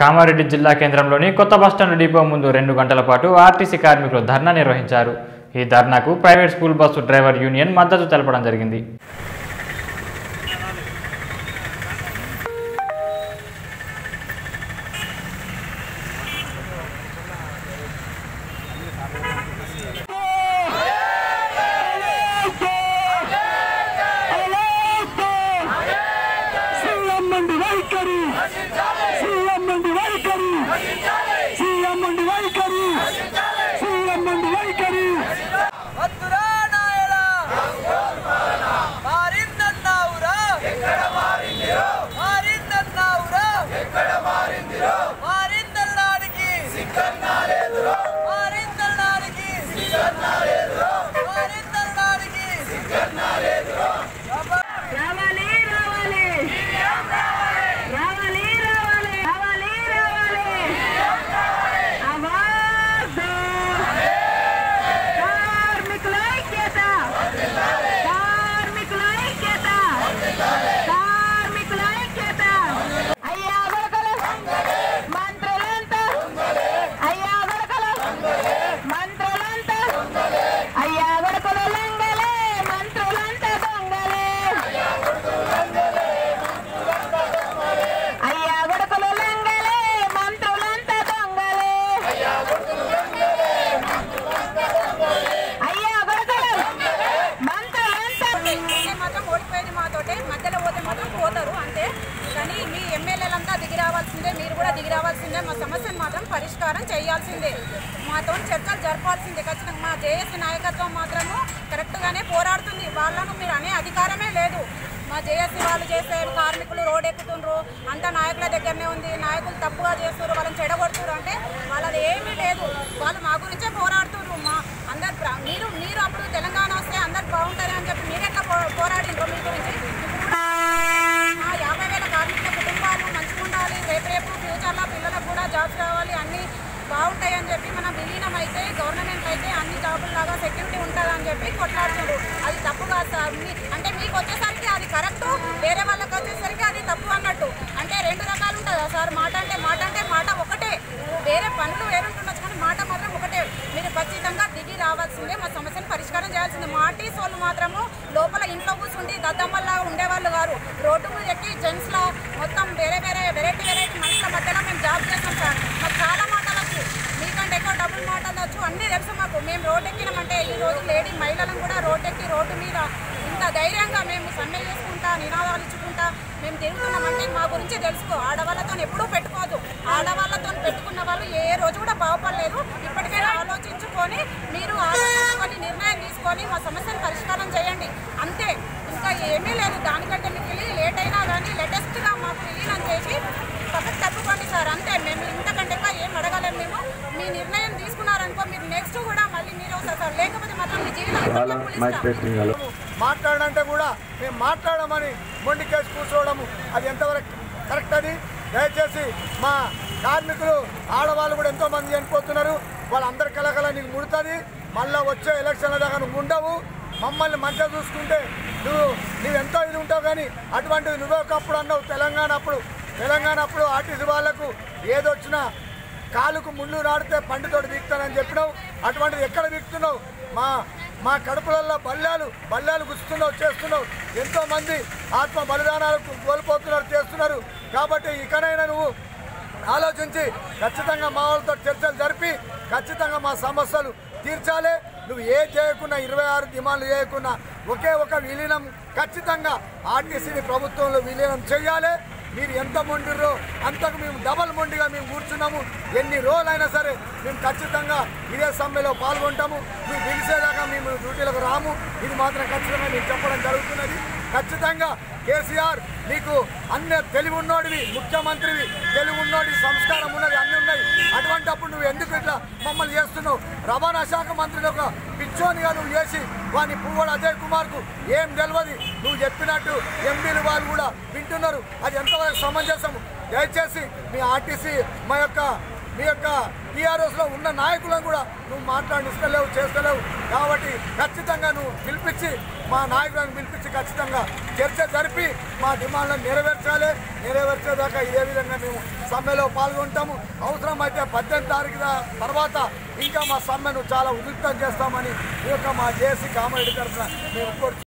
కామారెడ్డి జిల్లా కేంద్రంలోని కొత్త బస్టాండ్ డిపో ముందు రెండు గంటల పాటు ఆర్టీసీ కార్మికులు ధర్నా నిర్వహించారు. ఈ ధర్నాకు private school bus driver union మద్దతు తెలపడం జరిగింది. डिवाइड करी। सीएम डिवाइड करी। సమస్యను మాత్రం పరిష్కారం చేయాల్సిందే. మాతో చర్చలు జరపాల్సిందే. ఖచ్చితంగా మా జేఏసీ నాయకత్వం మాత్రము కరెక్ట్గానే పోరాడుతుంది. వాళ్ళను మీరు అనే అధికారమే లేదు. మా జేఏసీ వాళ్ళు చేసే కార్మికులు రోడ్ ఎక్కుతుండ్రు అంతా నాయకుల దగ్గరనే ఉంది నాయకులు తప్పుగా చేస్తున్నారు వాళ్ళని చెడగొడుతున్నారు అంటే వాళ్ళది ఏమీ లేదు. వాళ్ళు మా గురించే పోరాడుతున్నారు మా అందరు ప్ర- మీరు మీరు అప్పుడు తెలంగాణ వస్తే అందరు బాగుంటుంది అని చెప్పి మీరు ఎట్లా పో- పోరాడిండ్రు మీ గురించి ఇప్పుడు కూడా ఆ యాభై వేల కార్మికుల కుటుంబాలు మంచిగా ఉండాలి రేపు రేపు ఫ్యూచర్లో పిల్లలకు కూడా జాబ్స్ రావాలి అన్నీ బాగుంటాయి అని చెప్పి మనం విలీనం అయితే గవర్నమెంట్ అయితే అన్ని జాబులు లాగా సెక్యూరిటీ ఉంటుంది అని చెప్పి కొట్లాడుతున్నారు అది తప్పు కాదు సార్ మీ అంటే మీకు వచ్చేసరికి అది కరెక్ట్ వేరే వాళ్ళకి వచ్చేసరికి అది తప్పు అన్నట్టు అంటే రెండు రకాలు ఉంటుందా సార్ మాట అంటే మాట అంటే మాట ఒకటే. వేరే పనులు వేరుంటుండొచ్చు కానీ మాట మాత్రం ఒకటే. మీరు ఖచ్చితంగా దిగి రావాల్సిందే మా సమస్యను పరిష్కారం చేయాల్సిందే. మాటీస్ వాళ్ళు మాత్రము లోపల ఇంట్లో కూర్చుండి దద్దమ్మల్లా ఉండేవాళ్ళు గారు రోడ్డు మీద ఎక్కి జెంట్స్లో మొత్తం వేరే వేరే వెరైటీ వెరైటీ మనుషుల మధ్యలో మేము జాబ్ చేస్తాం సార్. మాకు చాలా మాటలు మీకంటే ఎక్కువ డబుల్ మాటలు అన్ని అన్నీ తెలుసు మాకు. మేము రోడ్డు ఎక్కినామంటే ఈ రోజు లేడీ మహిళలను కూడా రోడ్డు ఎక్కి రోడ్డు మీద ఇంత ధైర్యంగా మేము సమ్మె చేసుకుంటా నినాద మేము తిరుగుతున్నామంటే మా గురించి తెలుసుకో. ఆడవాళ్ళతో ఎప్పుడూ పెట్టుకోదు. ఆడవాళ్ళతో పెట్టుకున్న వాళ్ళు ఏ రోజు కూడా బాగుపడలేదు. ఇప్పటికైనా ఆలోచించుకొని మీరు ఆలోచించుకొని నిర్ణయం తీసుకొని మా సమస్యను పరిష్కారం చేయండి. అంతే. ఇంకా ఏమీ లేదు. దానికంటే మీకు వెళ్ళి లేట్ అయినా కానీ లేటెస్ట్గా మాకు విలీనం చేసి పక్కకు తప్పుకోండి సార్. అంతే. మేము ఇంతకంటే ఏం అడగలేము మేము. మీ నిర్ణయం తీసుకున్నారనుకో మీరు నెక్స్ట్ కూడా మళ్ళీ మీరు లేకపోతే మాత్రం మీ జీవితం మాట్లాడంటే కూడా మేము మాట్లాడమని మొండికేసి కూర్చోవడము. అది ఎంతవరకు కరెక్ట్ అది? దయచేసి మా కార్మికులు ఆడవాళ్ళు కూడా ఎంతోమంది చనిపోతున్నారు. వాళ్ళందరి కలకల నీకు ముడుతుంది. మళ్ళీ వచ్చే ఎలక్షన్ల దగ్గర నువ్వు ఉండవు. మమ్మల్ని మంచిగా చూసుకుంటే నువ్వు నువ్వు ఎంతో ఇది ఉంటావు కానీ అటువంటిది నువ్వే ఒకప్పుడు అన్నావు. తెలంగాణ అప్పుడు తెలంగాణ అప్పుడు ఆర్టీసీ వాళ్ళకు ఏదొచ్చినా కాలుకు ముళ్ళు నాడితే పండుతోటి వీక్తానని చెప్పినావు. అటువంటిది ఎక్కడ వీక్తున్నావు? మా మా కడుపులలో బల్లాలు బల్లాలు గుచ్చుతున్నావు చేస్తున్నావు. ఎంతోమంది ఆత్మ బలిదానాలకు కోల్పోతున్నారు చేస్తున్నారు. కాబట్టి ఇకనైనా నువ్వు ఆలోచించి ఖచ్చితంగా మా వాళ్ళతో చర్చలు జరిపి ఖచ్చితంగా మా సమస్యలు తీర్చాలి. నువ్వు ఏ చేయకున్నా ఇరవై ఆరు డిమాండ్లు చేయకున్నా ఒకే ఒక విలీనం ఖచ్చితంగా ఆర్టీసీని ప్రభుత్వంలో విలీనం చేయాలి. మీరు ఎంత మొండిర్రో అంతకు మేము డబల్ మొండిగా మేము కూర్చున్నాము. ఎన్ని రోజులైనా సరే మేము ఖచ్చితంగా ఇదే సమ్మెలో పాల్గొంటాము. మీరు పిలిచే పార్టీలకు రాము. ఇది మాత్రం ఖచ్చితంగా మేము చెప్పడం జరుగుతున్నది. ఖచ్చితంగా కేసీఆర్ నీకు అన్ని తెలివి ఉన్నోడివి ముఖ్యమంత్రివి తెలివి ఉన్నోడి సంస్కారం ఉన్నది అన్ని ఉన్నాయి. అటువంటప్పుడు నువ్వు ఎందుకు ఇట్లా మమ్మల్ని చేస్తున్నావు? రవాణా శాఖ మంత్రిని ఒక పిచ్చోనిగా నువ్వు చేసి వాని పువ్వుడు అజయ్ కుమార్కు ఏం తెలియదు నువ్వు చెప్పినట్టు ఎంపీలు వాళ్ళు కూడా వింటున్నారు. అది ఎంతవరకు సమంజసము? దయచేసి మీ ఆర్టీసీ మా యొక్క మీ యొక్క టీఆర్ఎస్లో ఉన్న నాయకులను కూడా నువ్వు మాట్లాడిస్తలేవు చేస్తలేవు. కాబట్టి ఖచ్చితంగా నువ్వు పిలిపించి మా నాయకులను పిలిపించి ఖచ్చితంగా చర్చ జరిపి మా డిమాండ్లను నెరవేర్చాలి. నెరవేర్చేదాకా ఇదే విధంగా మేము సమ్మెలో పాల్గొంటాము? అవసరమైతే పద్దెనిమిది తారీఖు తర్వాత ఇంకా మా సమ్మెను చాలా ఉధృతం చేస్తామని ఈ యొక్క మా జేసీ కామెడీ తరఫున మేము కోరుతున్నాం